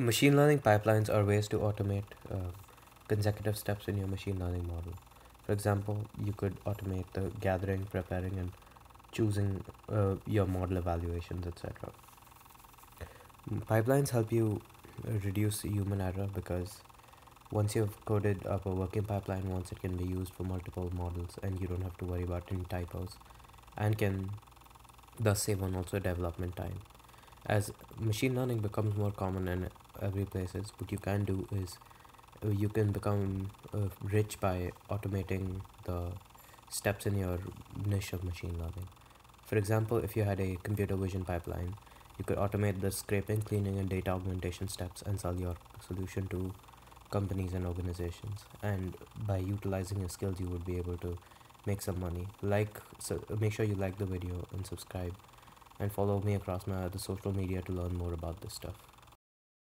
machine learning pipelines are ways to automate uh, consecutive steps in your machine learning model. For example, you could automate the gathering, preparing, and choosing uh, your model evaluations, etc. Pipelines help you reduce human error because once you've coded up a working pipeline once, it can be used for multiple models, and you don't have to worry about any typos, and can thus save on also development time as machine learning becomes more common in every places what you can do is uh, you can become uh, rich by automating the steps in your niche of machine learning. For example if you had a computer vision pipeline you could automate the scraping cleaning and data augmentation steps and sell your solution to companies and organizations. And by utilizing your skills you would be able to make some money. Like so make sure you like the video and subscribe and follow me across my other social media to learn more about this stuff